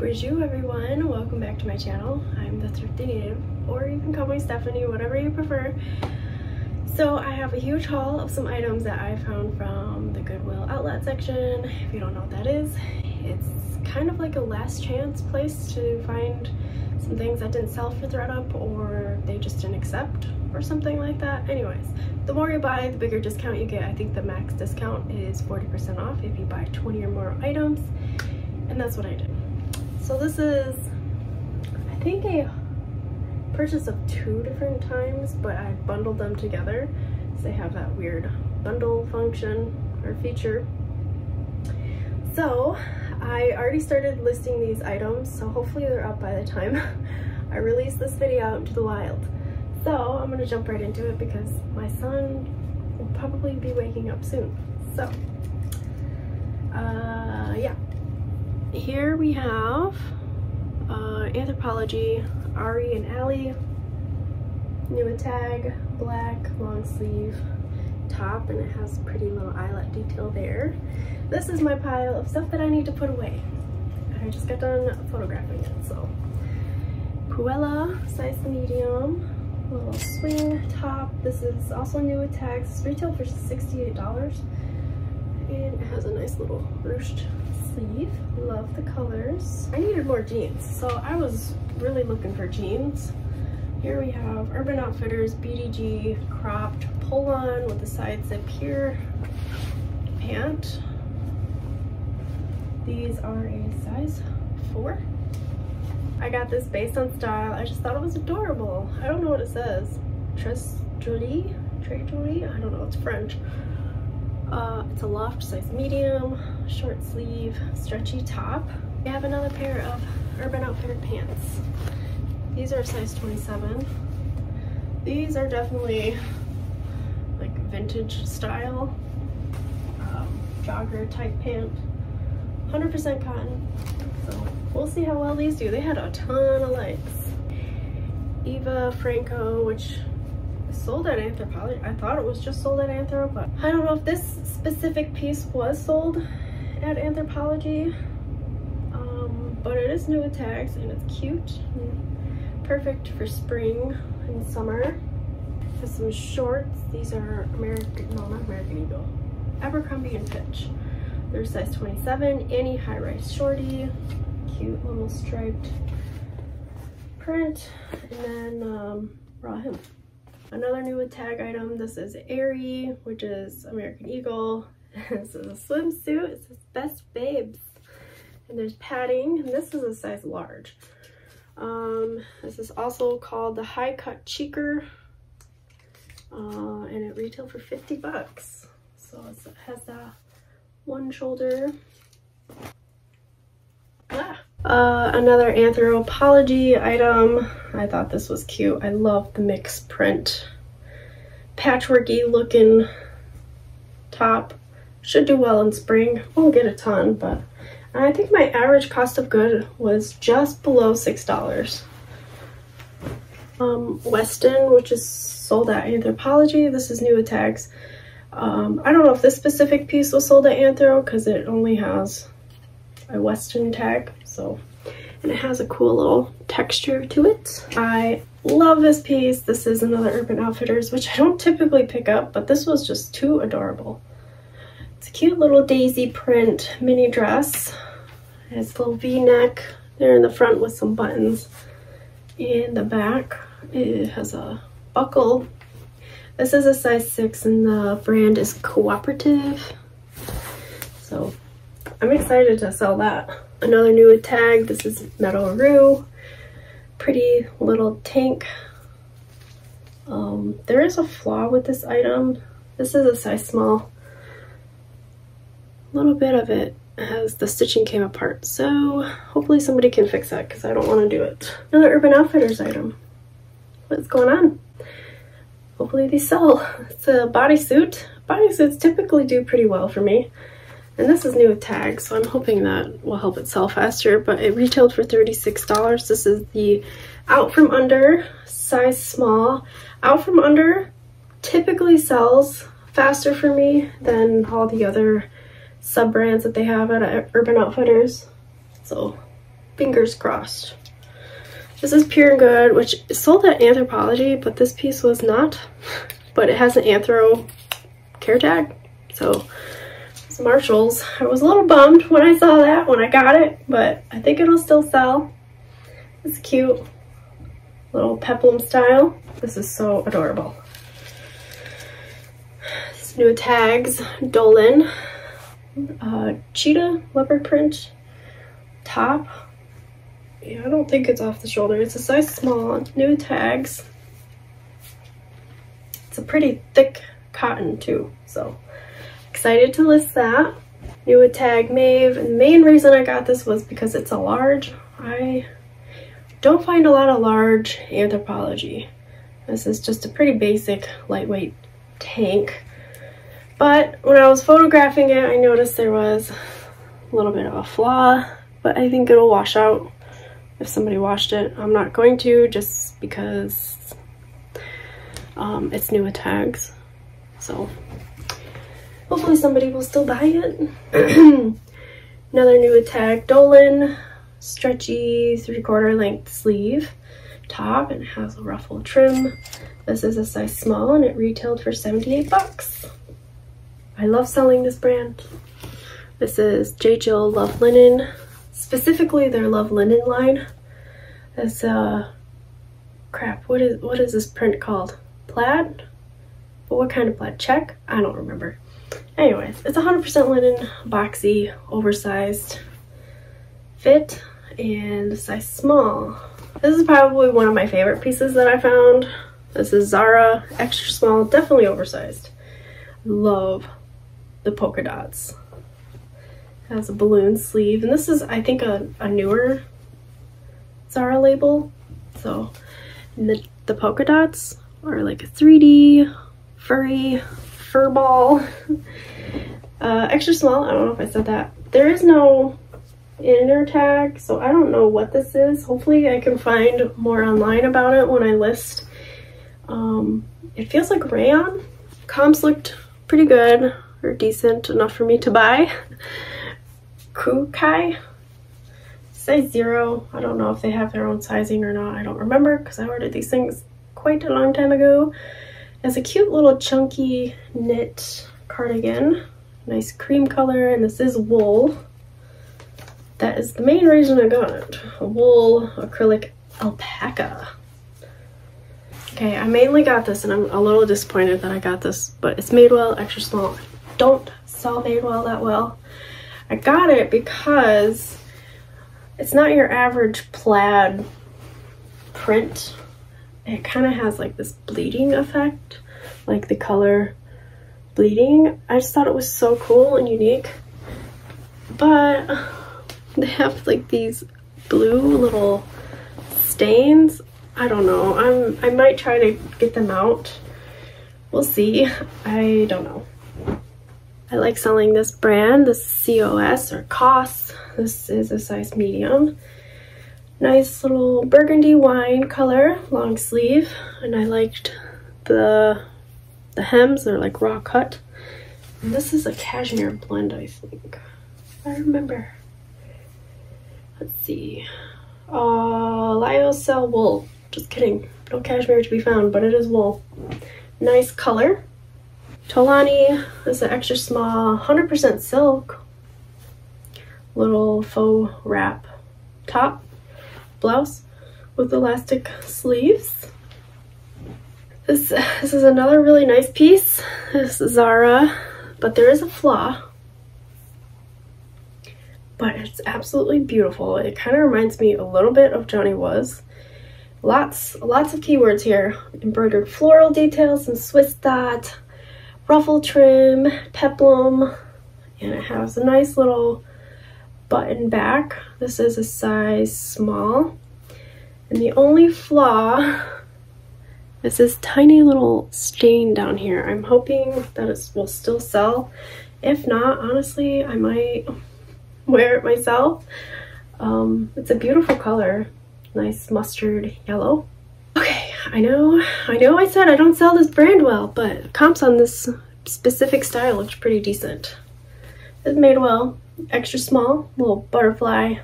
Bonjour everyone, welcome back to my channel. I'm the Thrifty Native, or you can call me Stephanie, whatever you prefer. So I have a huge haul of some items that I found from the Goodwill outlet section. If you don't know what that is, it's kind of like a last chance place to find some things that didn't sell for ThredUp or they just didn't accept or something like that. Anyways, the more you buy, the bigger discount you get. I think the max discount is 40% off if you buy 20 or more items. And that's what I did. So this is, I think a purchase of two different times, but I bundled them together. So they have that weird bundle function or feature. So I already started listing these items, so hopefully they're up by the time I release this video out into the wild. So I'm gonna jump right into it because my son will probably be waking up soon. So, uh, yeah. Here we have uh, Anthropologie, Ari and Ally, new tag, black, long sleeve top, and it has pretty little eyelet detail there. This is my pile of stuff that I need to put away. I just got done photographing it, so. Puella, size medium, little swing top. This is also new with tags. It's retail for $68. And it has a nice little ruched sleeve. Love the colors. I needed more jeans, so I was really looking for jeans. Here we have Urban Outfitters BDG cropped pull-on with the side zip here pant. These are a size four. I got this based on style. I just thought it was adorable. I don't know what it says. Tres Jolie? Très Jolie? I don't know, it's French. Uh, it's a loft size medium, short sleeve, stretchy top. We have another pair of Urban Outfitter pants. These are size 27. These are definitely like vintage style, um, jogger type pant. 100% cotton. So we'll see how well these do. They had a ton of likes. Eva Franco, which sold at Anthropologie. I thought it was just sold at Anthro, but I don't know if this specific piece was sold at Anthropologie, Um, but it is new with tags and it's cute. And perfect for spring and summer. Has some shorts. These are American, no, not American Eagle. Abercrombie and Fitch. They're size 27, any high-rise shorty. Cute little striped print. And then um, raw hem. Another new with tag item, this is Aerie, which is American Eagle. this is a swimsuit, it says Best Babes. And there's padding, and this is a size large. Um, this is also called the High Cut Cheeker. Uh, and it retailed for 50 bucks. So it has that one shoulder. Ah. Uh, another Anthropologie item. I thought this was cute. I love the mix print. Patchworky looking top. Should do well in spring. Won't get a ton, but I think my average cost of good was just below $6. Um, Weston, which is sold at Anthropologie. This is new with tags. Um, I don't know if this specific piece was sold at Anthro because it only has a Weston tag. So, and it has a cool little texture to it. I love this piece. This is another Urban Outfitters, which I don't typically pick up, but this was just too adorable. It's a cute little daisy print mini dress. It's a little v-neck there in the front with some buttons. In the back, it has a buckle this is a size 6 and the brand is Cooperative. So I'm excited to sell that. Another new tag. This is Meadow Rue. Pretty little tank. Um, there is a flaw with this item. This is a size small. A little bit of it has the stitching came apart. So hopefully somebody can fix that because I don't want to do it. Another Urban Outfitters item. What's going on? hopefully these sell. It's a bodysuit. Bodysuits typically do pretty well for me. And this is new with tags, so I'm hoping that will help it sell faster, but it retailed for $36. This is the Out From Under, size small. Out From Under typically sells faster for me than all the other sub-brands that they have at Urban Outfitters. So Fingers crossed. This is Pure and Good, which sold at Anthropologie, but this piece was not. But it has an Anthro care tag. So Marshalls. I was a little bummed when I saw that, when I got it, but I think it'll still sell. It's cute. Little peplum style. This is so adorable. New tags, Dolan. Uh, cheetah leopard print top. Yeah, I don't think it's off the shoulder. It's a size small. New tags. It's a pretty thick cotton too, so excited to list that. New with tag Maeve. And the main reason I got this was because it's a large. I don't find a lot of large Anthropologie. This is just a pretty basic lightweight tank. But when I was photographing it, I noticed there was a little bit of a flaw, but I think it'll wash out if somebody washed it. I'm not going to just because um, it's new with tags. So hopefully somebody will still buy it. Another new tag, Dolan stretchy three quarter length sleeve top and has a ruffle trim. This is a size small and it retailed for 78 bucks. I love selling this brand. This is J. Jill Love Linen, specifically their Love Linen line. It's uh, crap, what is, what is this print called? Plaid? But what kind of plaid? Check? I don't remember. Anyways, it's 100% linen, boxy, oversized fit, and size small. This is probably one of my favorite pieces that I found. This is Zara, extra small, definitely oversized. Love the polka dots. It has a balloon sleeve, and this is, I think, a, a newer Zara label. So, the, the polka dots are like a 3D, furry, fur ball. uh, extra small, I don't know if I said that. There is no inner tag, so I don't know what this is. Hopefully I can find more online about it when I list. Um, it feels like rayon. Comps looked pretty good or decent enough for me to buy. Kukai, size zero. I don't know if they have their own sizing or not. I don't remember because I ordered these things quite a long time ago. It's a cute little chunky knit cardigan. Nice cream color and this is wool. That is the main reason I got it. A wool acrylic alpaca. Okay, I mainly got this and I'm a little disappointed that I got this, but it's Madewell extra small don't sell Madewell that well. I got it because it's not your average plaid print. It kind of has like this bleeding effect, like the color bleeding. I just thought it was so cool and unique. But they have like these blue little stains. I don't know. I'm I might try to get them out. We'll see. I don't know. I like selling this brand, this COS or COS. This is a size medium. Nice little burgundy wine color, long sleeve. And I liked the, the hems, they're like raw cut. And this is a cashmere blend, I think. I remember. Let's see. Uh, lyocell wool. Just kidding. No cashmere to be found, but it is wool. Nice color. Tolani is an extra small, 100% silk, little faux wrap top blouse with elastic sleeves. This, this is another really nice piece. This is Zara, but there is a flaw. But it's absolutely beautiful. It kind of reminds me a little bit of Johnny Was. Lots, lots of keywords here. Embroidered floral details and Swiss dot ruffle trim, peplum, and it has a nice little button back. This is a size small. And the only flaw is this tiny little stain down here. I'm hoping that it will still sell. If not, honestly, I might wear it myself. Um, it's a beautiful color. Nice mustard yellow. Okay, I know, I know I said I don't sell this brand well, but comps on this specific style looks pretty decent. It's Madewell, extra small, little butterfly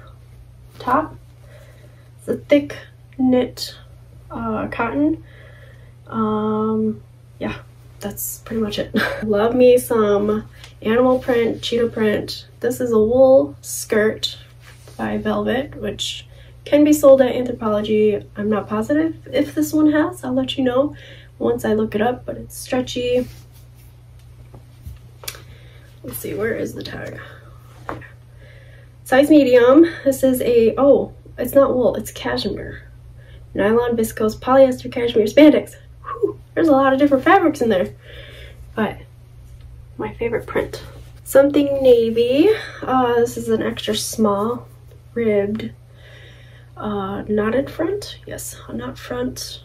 top. It's a thick knit uh, cotton. Um, yeah, that's pretty much it. Love me some animal print, cheetah print. This is a wool skirt by Velvet, which can be sold at Anthropologie. I'm not positive if this one has. I'll let you know once I look it up, but it's stretchy. Let's see, where is the tag? Size medium. This is a, oh, it's not wool, it's cashmere. Nylon, viscose, polyester, cashmere, spandex. Whew, there's a lot of different fabrics in there. But my favorite print. Something navy. Uh, this is an extra small, ribbed, uh, knotted front. Yes, a knot front.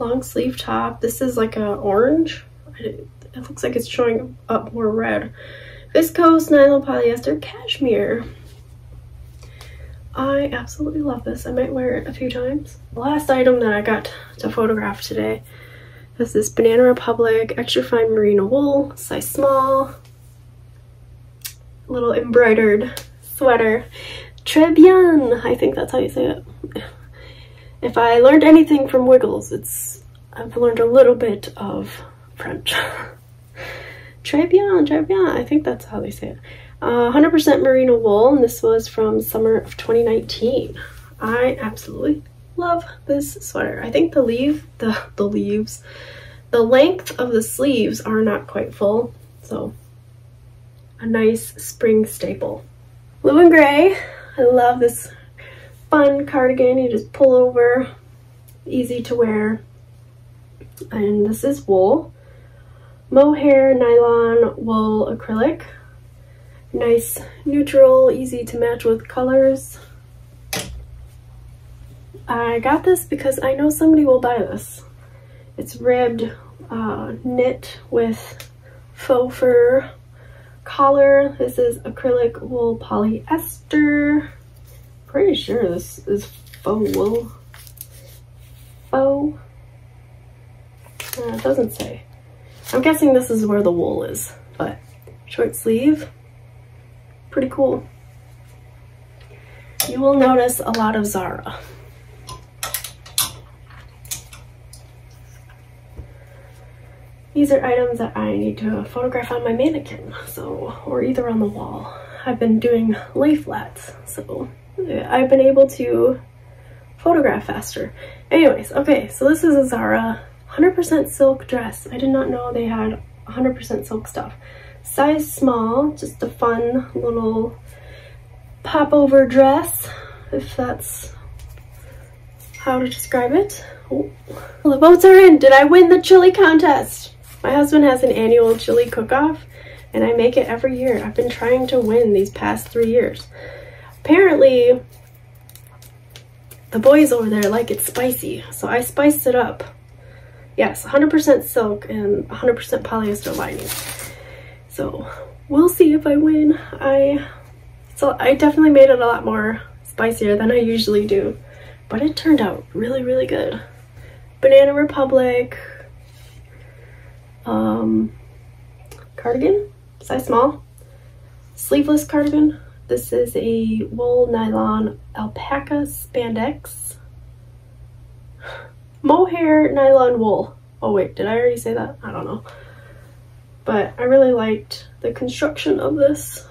Long sleeve top. This is like a orange. It looks like it's showing up more red. Viscose, nylon, polyester, cashmere. I absolutely love this. I might wear it a few times. The last item that I got to photograph today is this Banana Republic Extra Fine Merino Wool, size small. Little embroidered sweater. Très bien! I think that's how you say it. If I learned anything from Wiggles, it's I've learned a little bit of French. Très bien, très bien. I think that's how they say it. 100% uh, merino wool, and this was from summer of 2019. I absolutely love this sweater. I think the leave, the, the leaves, the length of the sleeves are not quite full, so a nice spring staple. Blue and gray, I love this fun cardigan. You just pull over, easy to wear. And this is wool. Mohair nylon wool acrylic nice neutral, easy to match with colors. I got this because I know somebody will buy this. It's ribbed, uh, knit with faux fur collar. This is acrylic wool polyester. Pretty sure this is faux wool. Faux. Uh, it doesn't say. I'm guessing this is where the wool is, but short sleeve pretty cool. You will notice a lot of Zara. These are items that I need to photograph on my mannequin, so, or either on the wall. I've been doing lay flats, so uh, I've been able to photograph faster. Anyways, okay, so this is a Zara 100% silk dress. I did not know they had 100% silk stuff size small, just a fun little popover dress, if that's how to describe it. Oh. The votes are in. Did I win the chili contest? My husband has an annual chili cook-off and I make it every year. I've been trying to win these past three years. Apparently, the boys over there like it spicy, so I spiced it up. Yes, 100% silk and 100% polyester lining. So we'll see if I win. I so I definitely made it a lot more spicier than I usually do, but it turned out really, really good. Banana Republic um, cardigan, size small, sleeveless cardigan. This is a wool nylon alpaca spandex. Mohair nylon wool. Oh wait, did I already say that? I don't know. But I really liked the construction of this.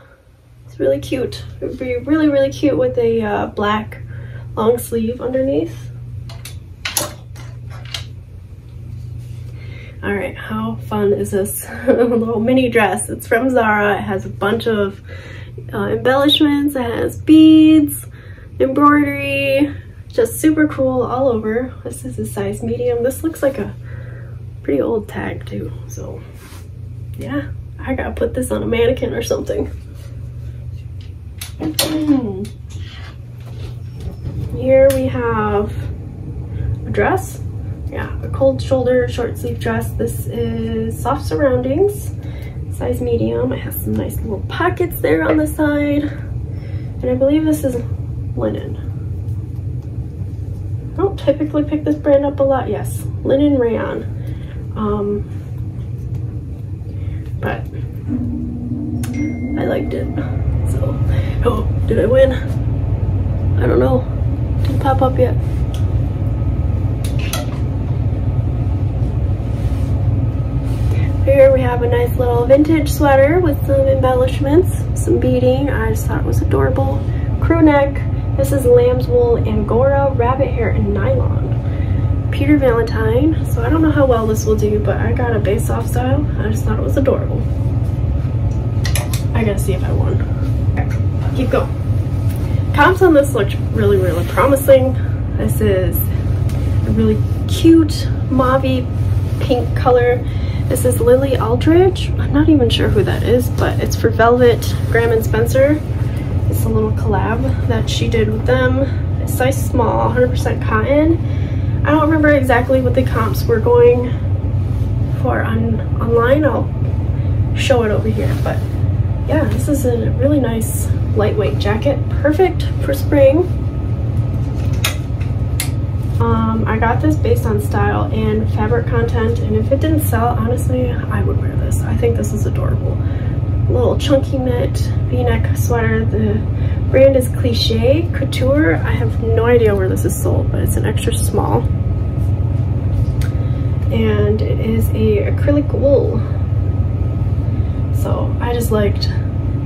It's really cute. It would be really, really cute with a uh, black long sleeve underneath. All right, how fun is this little mini dress? It's from Zara. It has a bunch of uh, embellishments. It has beads, embroidery, just super cool all over. This is a size medium. This looks like a pretty old tag too, so yeah, I gotta put this on a mannequin or something. Here we have a dress. Yeah, a cold shoulder short sleeve dress. This is soft surroundings, size medium. It has some nice little pockets there on the side. And I believe this is linen. I don't typically pick this brand up a lot. Yes, linen rayon. Um, but I liked it. So, oh, did I win? I don't know. Didn't pop up yet. Here we have a nice little vintage sweater with some embellishments, some beading. I just thought it was adorable. Crew neck. This is lamb's wool, angora, rabbit hair, and nylon. Peter Valentine. So I don't know how well this will do, but I got a base off style. I just thought it was adorable. I gotta see if I won. Okay, keep going. Comps on this looked really, really promising. This is a really cute mauve pink color. This is Lily Aldridge. I'm not even sure who that is, but it's for Velvet Graham and Spencer. It's a little collab that she did with them. It's size small, 100% cotton. I don't remember exactly what the comps were going for on online. I'll show it over here, but yeah, this is a really nice lightweight jacket. Perfect for spring. Um, I got this based on style and fabric content, and if it didn't sell, honestly, I would wear this. I think this is adorable. Little chunky knit v-neck sweater. The brand is Cliche Couture. I have no idea where this is sold, but it's an extra small. And it is a acrylic wool. So I just liked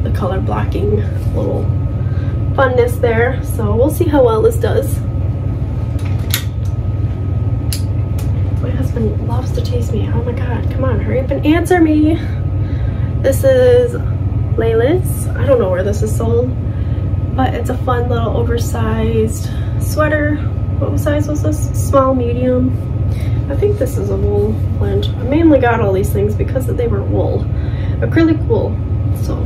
the color blocking little funness there. So we'll see how well this does. My husband loves to tease me. Oh my god, come on, hurry up and answer me. This is Layla's. I don't know where this is sold, but it's a fun little oversized sweater. What size was this? Small, medium. I think this is a wool blend. I mainly got all these things because they were wool. Acrylic wool. So,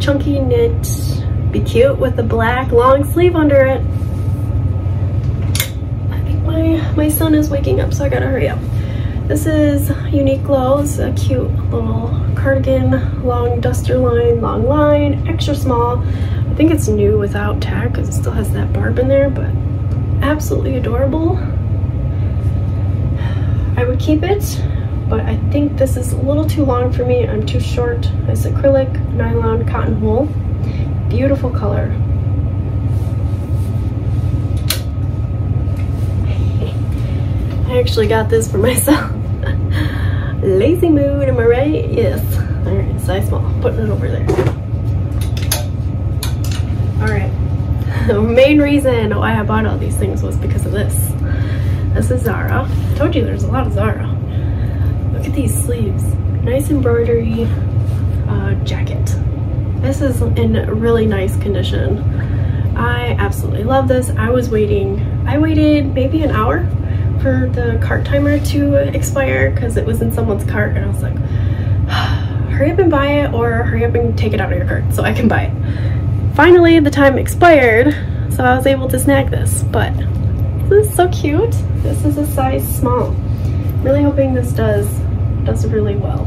chunky knit. Be cute with the black long sleeve under it I think my, my son is waking up, so I gotta hurry up. This is Uniqlo. It's a cute little cardigan, long duster line, long line, extra small. I think it's new without tag because it still has that barb in there, but absolutely adorable. I would keep it, but I think this is a little too long for me. I'm too short. It's acrylic, nylon, cotton wool. Beautiful color. I actually got this for myself. Lazy mood, am I right? Yes. All right, size small, putting it over there. All right, the main reason why I bought all these things was because of this. This is Zara. I told you there's a lot of Zara. Look at these sleeves. Nice embroidery uh, jacket. This is in really nice condition. I absolutely love this. I was waiting, I waited maybe an hour for the cart timer to expire because it was in someone's cart and I was like, hurry up and buy it or hurry up and take it out of your cart so I can buy it. Finally, the time expired, so I was able to snag this, but this is so cute. This is a size small. Really hoping this does, does really well.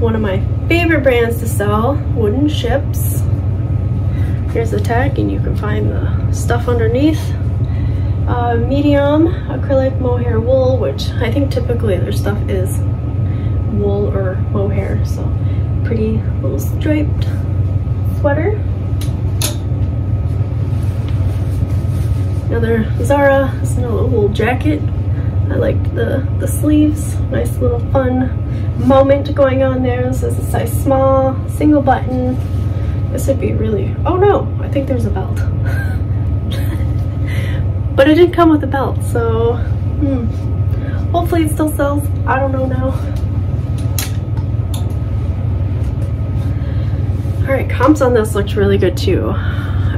One of my favorite brands to sell, Wooden Ships. Here's the tag and you can find the stuff underneath. Uh, medium acrylic mohair wool, which I think typically their stuff is wool or mohair. So pretty little striped sweater. Another Zara, this is another little jacket. I like the, the sleeves, nice little fun moment going on there. This is a size small, single button, this would be really, oh no, I think there's a belt. but it didn't come with a belt, so hmm. hopefully it still sells. I don't know now. All right, comps on this looked really good too.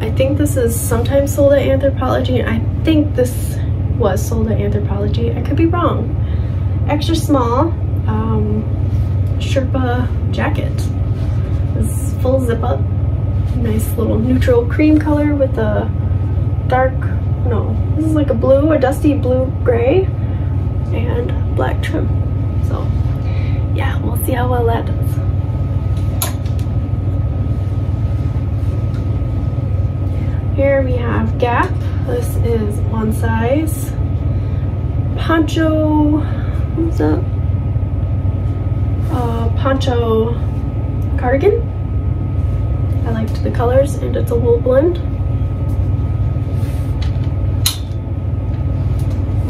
I think this is sometimes sold at Anthropologie. I think this was sold at Anthropologie. I could be wrong. Extra small um, Sherpa jacket. This full zip up nice little neutral cream color with a dark, no, this is like a blue, a dusty blue gray and black trim. So yeah, we'll see how well that does. Here we have Gap. This is one size. Poncho, what's that? Uh, poncho cardigan. I liked the colors and it's a wool blend.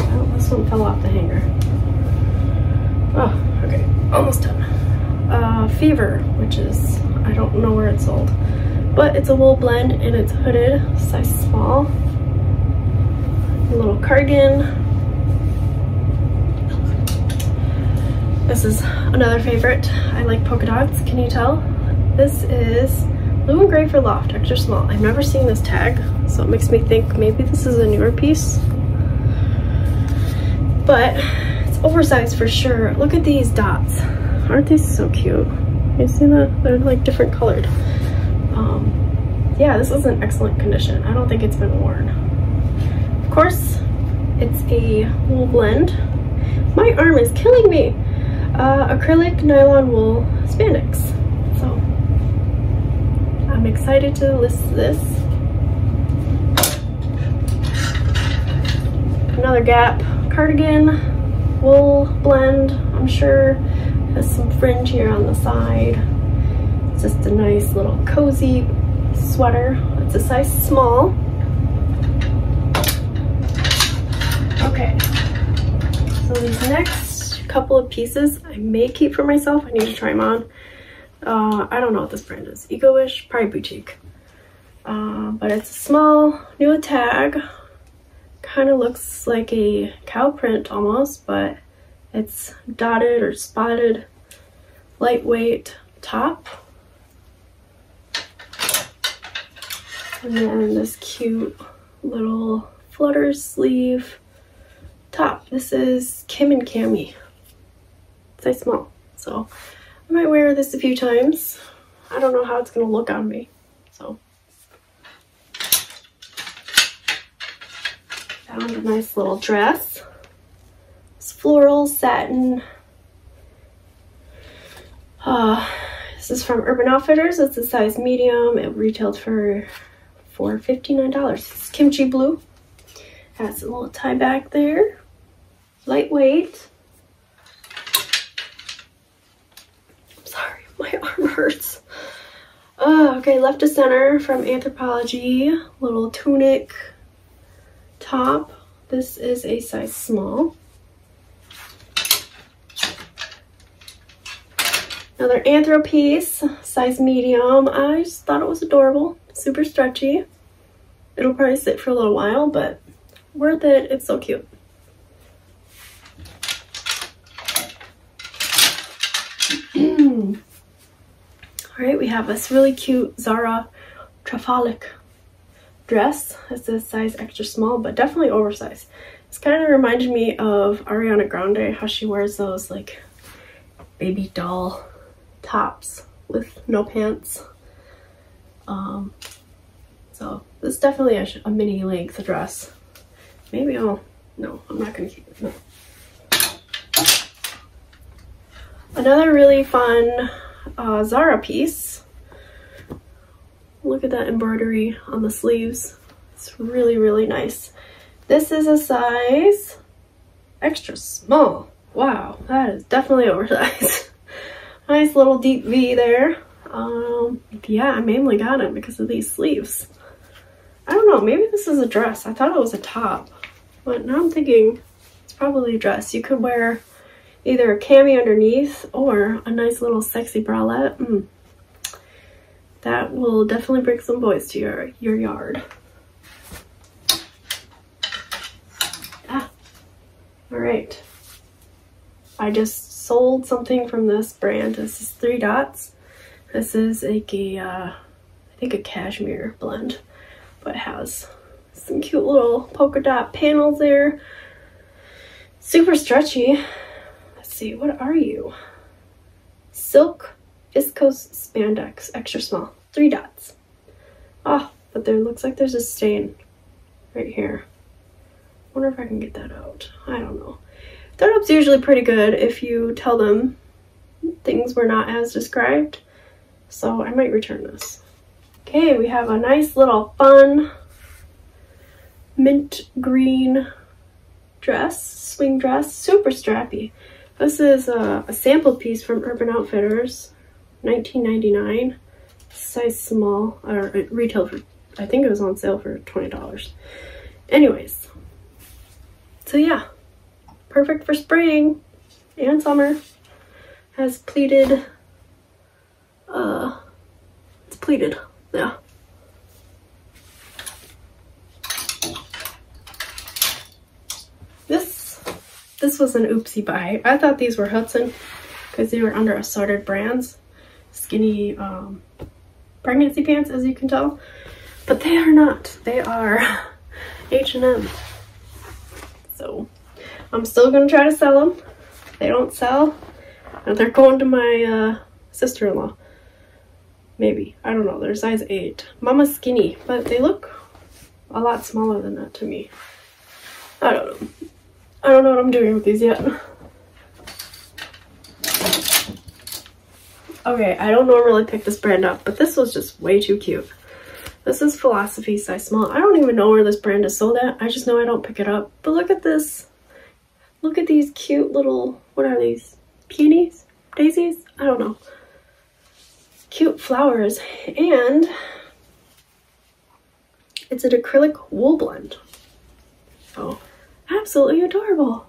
Oh, this one fell off the hanger. Oh, okay, almost done. Uh, Fever, which is, I don't know where it's sold, but it's a wool blend and it's hooded, size small. A little cardigan, This is another favorite. I like polka dots, can you tell? This is blue and gray for loft, extra small. I've never seen this tag, so it makes me think maybe this is a newer piece. But it's oversized for sure. Look at these dots. Aren't they so cute? You see that? They're like different colored. Um, yeah, this is in excellent condition. I don't think it's been worn. Of course, it's a wool blend. My arm is killing me uh, acrylic nylon wool spandex. So I'm excited to list this. Another Gap cardigan, wool blend, I'm sure. Has some fringe here on the side. It's just a nice little cozy sweater. It's a size small. Okay, so these next couple of pieces I may keep for myself. I need to try them on. Uh, I don't know what this brand is. Eco-ish, probably boutique. Uh, but it's a small, new tag. Kind of looks like a cow print almost, but it's dotted or spotted, lightweight top. And then this cute little flutter sleeve top. This is Kim and Cami size small. So I might wear this a few times. I don't know how it's gonna look on me. So found a nice little dress. It's floral satin. Uh, this is from Urban Outfitters. It's a size medium. It retailed for for $59. It's kimchi blue. Has a little tie back there. Lightweight. Sorry, my arm hurts. Oh, okay, Left of Center from Anthropologie, little tunic top. This is a size small. Another Anthro piece, size medium. I just thought it was adorable, super stretchy. It'll probably sit for a little while, but worth it. It's so cute. All right, we have this really cute Zara Trafaluc dress. It's a size extra small, but definitely oversized. This kind of reminded me of Ariana Grande, how she wears those like baby doll tops with no pants. Um, so this is definitely a, a mini length dress. Maybe I'll, no, I'm not gonna keep it, no. Another really fun uh, Zara piece. Look at that embroidery on the sleeves. It's really, really nice. This is a size extra small. Wow, that is definitely oversized. nice little deep V there. Um, yeah, I mainly got it because of these sleeves. I don't know, maybe this is a dress. I thought it was a top, but now I'm thinking it's probably a dress. You could wear either a cami underneath or a nice little sexy bralette. Mm. That will definitely bring some boys to your, your yard. Ah, all right. I just sold something from this brand. This is Three Dots. This is like a, uh, I think a cashmere blend, but has some cute little polka dot panels there. Super stretchy Let's see, what are you? Silk viscose spandex, extra small, three dots. Ah, oh, but there looks like there's a stain right here. wonder if I can get that out. I don't know. Thread usually pretty good if you tell them things were not as described. So I might return this. Okay, we have a nice little fun mint green dress, swing dress, super strappy. This is a, a sample piece from Urban Outfitters, 1999. size small, or uh, it retailed for, I think it was on sale for $20. Anyways, so yeah, perfect for spring and summer. Has pleated, uh, it's pleated, yeah. This, this was an oopsie buy. I thought these were Hudson because they were under assorted brands. Skinny um, pregnancy pants, as you can tell. But they are not. They are H&M. So I'm still going to try to sell them. They don't sell. And they're going to my uh, sister-in-law. Maybe. I don't know. They're size 8. Mama's skinny, but they look a lot smaller than that to me. I don't know. I don't know what I'm doing with these yet. Okay, I don't normally pick this brand up, but this was just way too cute. This is Philosophy size small. I don't even know where this brand is sold at. I just know I don't pick it up. But look at this. Look at these cute little, what are these? Peonies? Daisies? I don't know. Cute flowers. And it's an acrylic wool blend. Oh, absolutely adorable.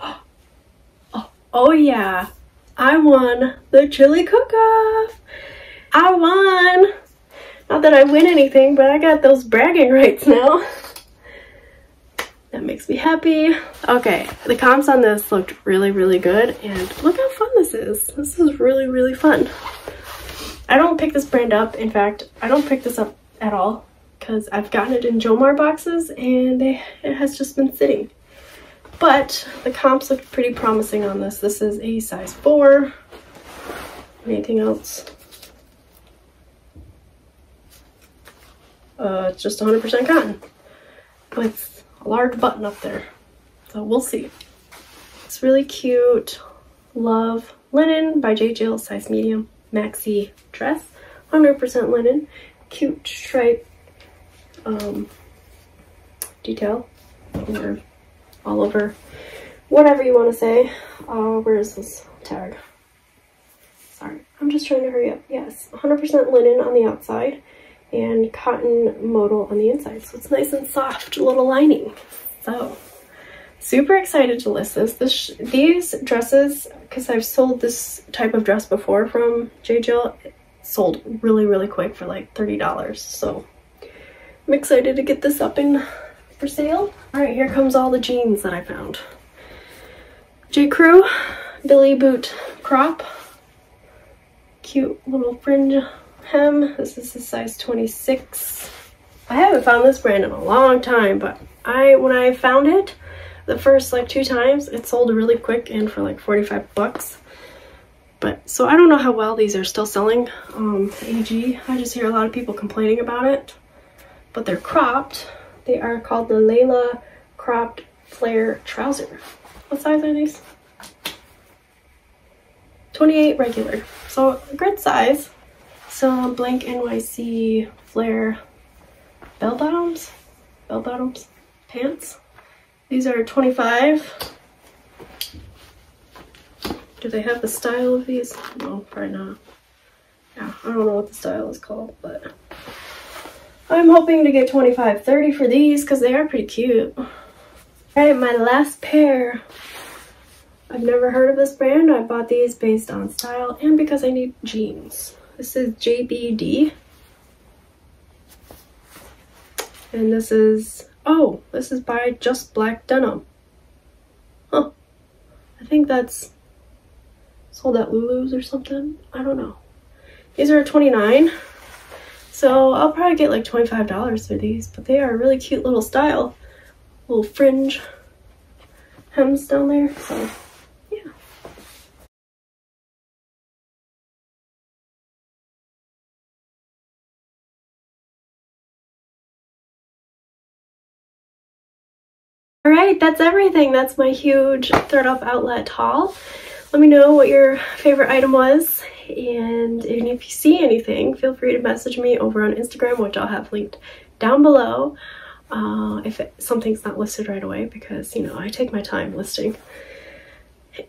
Oh, oh yeah. I won the chili cook-off. I won. Not that I win anything, but I got those bragging rights now. that makes me happy. Okay, the comps on this looked really, really good. And look how fun this is. This is really, really fun. I don't pick this brand up. In fact, I don't pick this up at all because I've gotten it in Jomar boxes and they, it has just been sitting. But the comps look pretty promising on this. This is a size 4. Anything else? Uh, it's just 100% cotton with a large button up there. So we'll see. It's really cute. Love linen by J. Jill, size medium, maxi dress. 100% linen. Cute stripe um, detail or all over, whatever you want to say. Uh, where is this tag? Sorry, I'm just trying to hurry up. Yes, 100% linen on the outside and cotton modal on the inside. So it's nice and soft, little lining. So super excited to list this. this these dresses, because I've sold this type of dress before from J. Jill, sold really, really quick for like $30. So I'm excited to get this up in for sale. All right, here comes all the jeans that I found. J. Crew, Billie Boot Crop. Cute little fringe hem. This is a size 26. I haven't found this brand in a long time, but I when I found it, the first like two times, it sold really quick and for like 45 bucks. But so I don't know how well these are still selling. Um, AG, I just hear a lot of people complaining about it, but they're cropped they are called the Layla Cropped Flare Trouser. What size are these? 28 regular. So a good size. Some blank NYC flare bell bottoms. Bell bottoms. Pants. These are 25. Do they have the style of these? No, probably not. Yeah, I don't know what the style is called, but I'm hoping to get 25, 30 for these because they are pretty cute. All right, my last pair. I've never heard of this brand. I bought these based on style and because I need jeans. This is JBD. And this is, oh, this is by Just Black Denim. Huh. I think that's sold at Lulu's or something. I don't know. These are 29 so I'll probably get like $25 for these, but they are a really cute little style. Little fringe hems down there, so All right, that's everything. That's my huge ThredUp outlet haul. Let me know what your favorite item was and if you see anything, feel free to message me over on Instagram, which I'll have linked down below uh, if it, something's not listed right away because, you know, I take my time listing.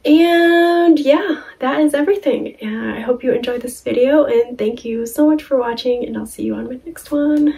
And yeah, that is everything. I hope you enjoyed this video and thank you so much for watching and I'll see you on my next one.